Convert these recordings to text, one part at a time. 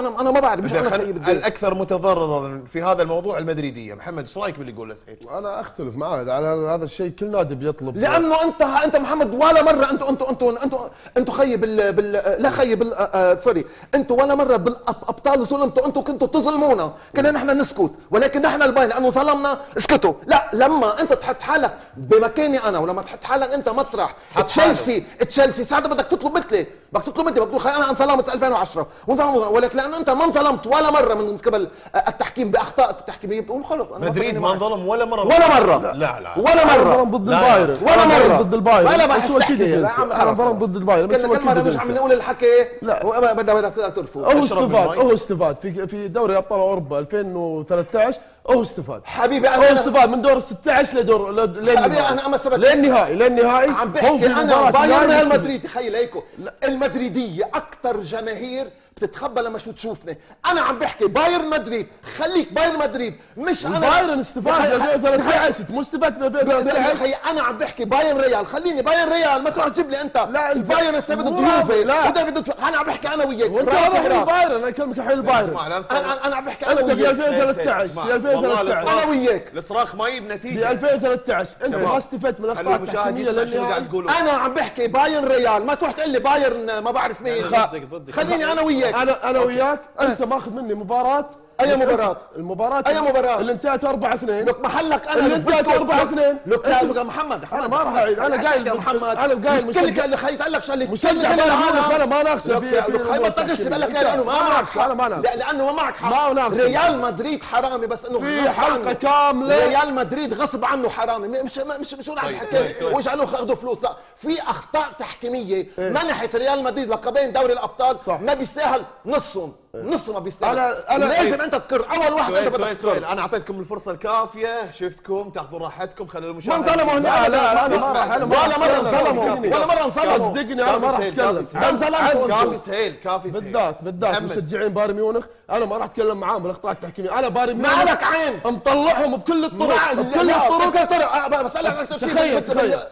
لا أنا أنا ما بعرف مش أنا خي بالأكثر متضررا في هذا الموضوع المدريدية. محمد إيش رأيك باللي يقوله سعيد؟ أنا أختلف معاه على هذا الشيء كل نادي بيطلب لأنه انت أنت محمد ولا مرة أنتوا أنتوا أنتوا أنتوا أنتوا خي بال, بال لا خي بال آه آه sorry. أنتوا ولا مرة بالابطال ظلمتوا أنتوا كنتوا تظلمونا. كنا نحن نسكت ولكن نحن الباين لأنه ظلمنا اسكتوا. لا لما أنت تحط حالك بمكاني أنا ولما تحط حالك أنت مطرح تشيلسي تشيلسي ساعتها بدك تطلب مثلي. بدك تطلب مثلي بدك تقول خي أنا انظلمت 2010 وانظلمت ولكن لأنه أنت ما انظلمت ولا مرة من قبل التحكيم بأخطاء التحكيميه بتقول خلص أنا مدريد ما. انظلم ولا مرة. ولا مرة. لا لا ولا أنا مره ضرب ضد لا، البايرن. ولا. ضرب ضد البايرن. ولا بس هو لا. عم- أنا خلاص. ضد البايرن. بس كنا هو كل مره مش عم. نقول الحكي. لا. بدها بدها تعرفوا هو استفاد. هو استفاد. في في دوري أبطال أوروبا 2013 هو استفاد. حبيبي هو أنا استفاد. من دور ال 16 لدور حبيبي أنا أما ثبت- للنهائي. للنهائي. عم هو بحكي أنا. بايرن ريال. مدريد تخيل هيكو المدريدية أكثر جماهير بتتخبى لما شو تشوفني. أنا عم بحكي بايرن مدريد. خليك بايرن مدريد. مش أنا البايرن استفاد ب 2013 انت مو استفدت ب 2013 خي أنا عم بحكي بايرن ريال. خليني بايرن ريال. ما تروح تجيب لي أنت. لا، الب- البايرن استفاد يوفي لا. أنا عم بحكي أنا وياك. وأنت واضح. البايرن أنا أكلمك الحين البايرن نصر- أنا أنا عم بحكي أنا في وياك 2013 في والله 2013 الصراحة- أنا وياك. الصراخ ما يجيب في نتيجه 2013 أنت. ما استفدت من شنو قاعد للنهائي. أنا عم بحكي بايرن ريال. ما تروح تقول لي بايرن ما بعرف مين. ضدك ضدك. خليني أنا وياك. أنا أنا وياك أنت ماخذ مني مباراة أي مباراة؟ المباراة أي مباراة؟ اللي انتهت 4 2 لك محلك أنا اللي انتهت 4 2 لك يا محمد أنا ما راح أعيد، أنا قايل يا محمد. أنا قايل كل مشجع- اللي خيت قال لك شغله مشجع. أنا ما ناقصة لك في يا في لك لأنه ما معك ناقص، حق أنا ما ناقص لا لأنه ما معك حق. ما ناقص. ريال مدريد حرامي بس إنه في عنه. كاملة. ريال مدريد غصب عنه حرامي. مش مش مش طيب، طيب. واجعلوه اخذوا فلوس. لا في أخطاء تحكيمية منحت ريال مدريد لقبين دوري الأبطال. صح. ما بيستاهل نصهم. نصه ما بيستاهل أنا- أنا- لازم انت تقر اول واحد انت سؤال بدك تقر أنا اعطيتكم الفرصه الكافيه شفتكم تاخذون راحتكم خلوا المشاهد ما انظلموا لا هنا لا أنا أنا ما ولا أتكلم. انظلموا ولا مرة انظلموا صدقني أنا ما راح اتكلم ما انظلمتوا كافي سهيل كافي سهيل بالذات بالذات. مشجعين بايرن ميونخ أنا ما راح اتكلم معاهم بالاخطاء التحكيميه أنا بايرن ميونخ لك عين مطلعهم بكل الطرق بكل لا، الطرق بكل الطرق آه، بسألك أكثر شيء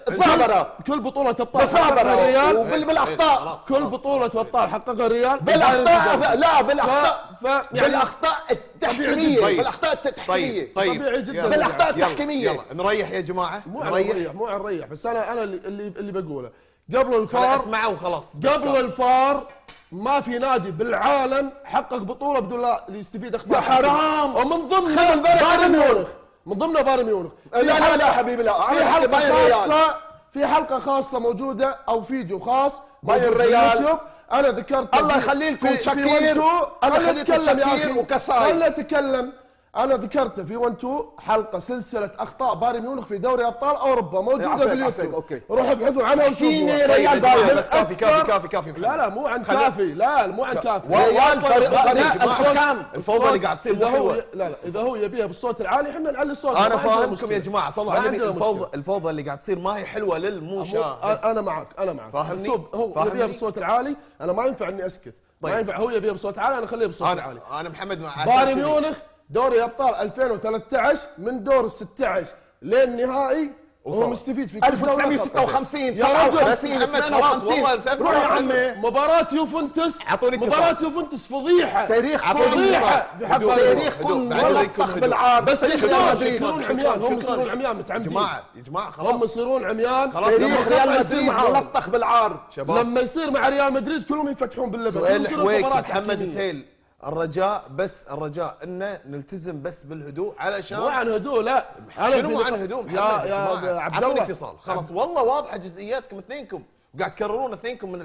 الزعبرة كل- بطولة ابطال الريال وبالاخطاء كل خلاص. ابطال حققها الريال بالاخطاء لا بالأخطاء. ف- يعني- بالأخطاء التحكيمية. طيب. بالأخطاء التحكيمية. طيب. طيب. طبيعي جداً. يلا، بالأخطاء يلا، التحكيمية. يلا. نريح يا جماعة. مو نريح. مو نريح بس أنا أنا اللي اللي, اللي بقوله. قبل الفار أسمعه وخلاص. قبل الفار ما في نادي بالعالم حقق بطولة بدون لا يستفيد أخطاء يا حرام. ومن ضمن بايرن. ميونخ. من ضمن بايرن ميونخ. لا لا لا حبيبي لا. في حلقة. خاصه في حلقة خاصة موجودة أو فيديو خاص. بايرن ريال. أنا ذكرت الله يخلي لكم في- في شاكير. 1 2 الله يخلي لكم أخي وكساي. خلنا اتكلم أنا ذكرته في 1 2 حلقة سلسلة أخطاء بايرن ميونخ في دوري أبطال أوروبا موجودة في اليوتيوب. روحوا ابحثوا عنها فيني وشوفوها ريال طيب يا جماعة، بايرن بس كافي كافي كافي كافي. لا لا مو عن كافي لا مو عن كافي ريال فريق فريق الحكام الفوضى اللي قاعد تصير إذا مو هو. لا لا إذا هو يبيها بالصوت العالي إحنا نعلي الصوت أنا ما فاهمكم. يا جماعة صلوا ما على النبي الفوضى. الفوضى اللي قاعد تصير ما هي حلوة مو- للمشاهد أنا معك أنا معك فاهمني؟ هو؟ يبيها بالصوت العالي أنا ما ينفع إني أسكت ما طيب. ينفع هو يبيها بالصوت العالي أنا اخليها بالصوت العالي أنا أنا محمد مع بايرن. ميونخ دوري ابطال 2013 من دور ال 16 للنهائي وهو. مستفيد في كل دوري 1956 يا رجل، 57 محمد خلاص، والله 52 روح يا عمي. مباراة يوفنتوس. اتصال. مباراة يوفنتوس فضيحة. تاريخكم فضيحة. تاريخكم ملطخ هدوء. بالعار. بس تاريخ يصيرون عميان. هم. يصيرون عميان يا متعمدين يا جماعة هم خلاص. يصيرون عميان. تاريخ ريال يصير مدريد. ملطخ بالعار. شباب لما يصير مع ريال مدريد كلهم يفتحون باللبن. سؤال هم حويك محمد. سهيل. الرجاء بس الرجاء ان نلتزم بس بالهدوء علشان مو عن هدوء لا. شنو مو عن هدوء؟ محمد يا. يا عبد الله. اتصال خلاص والله واضحة جزئياتكم اثنينكم. قاعد تكررون اثنينكم من